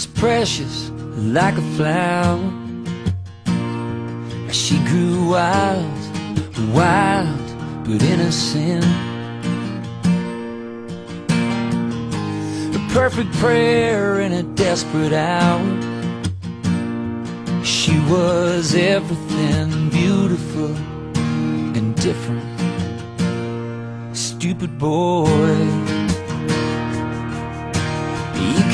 was precious like a flower. She grew wild, wild, but innocent. A perfect prayer in a desperate hour. She was everything beautiful and different. Stupid boy.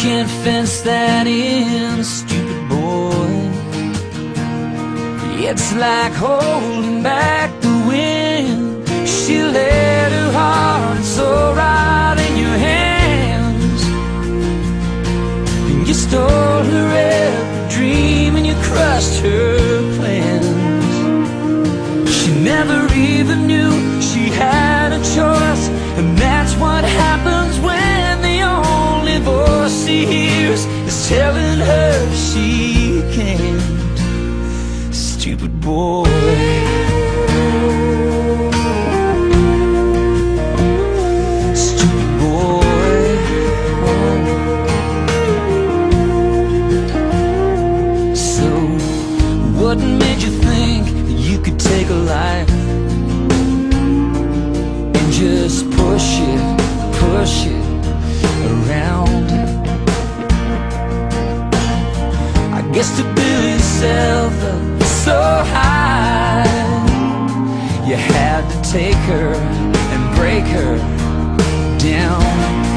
Can't fence that in, stupid boy. It's like holding back the wind. She let her heart and soul right in your hands. And you stole her every dream and you crushed her plans. She never even knew she can't. Stupid boy. Stupid boy. So, what made you think you could take a life and just push it, push it you had to take her and break her down.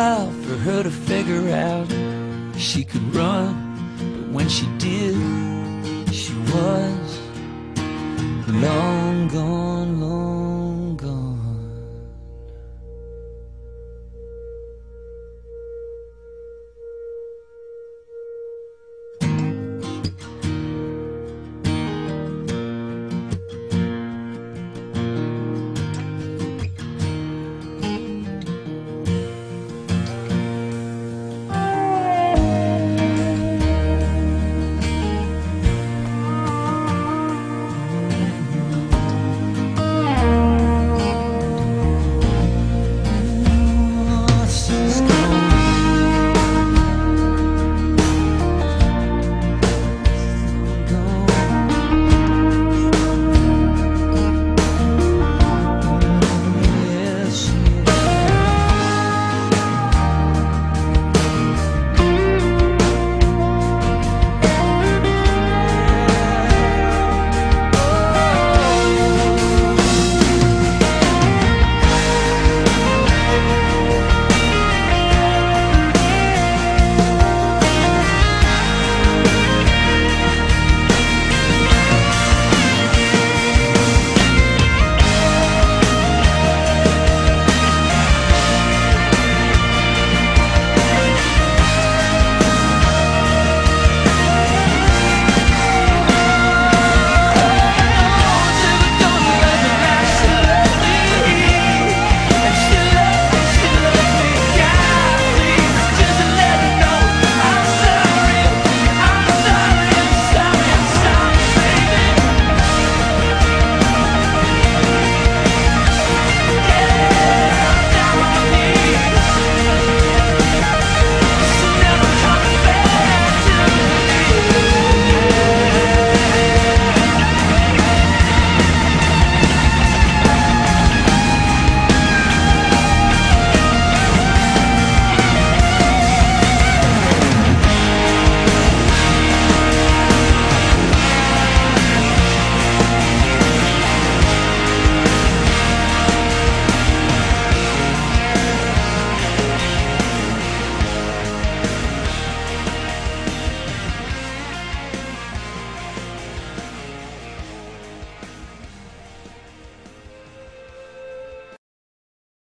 While for her to figure out she could run, but when she did, she was long gone, long gone.